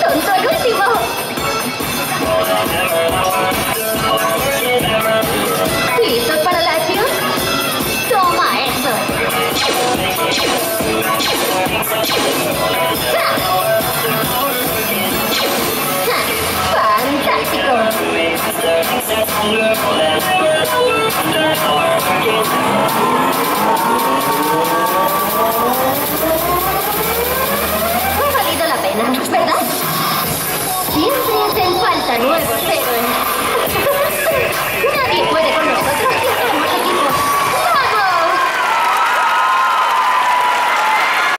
Tontuadísimo. ¿Listos para la acción? Toma eso. ¡Ja! ¡Ja! ¡Fantástico! nuevo.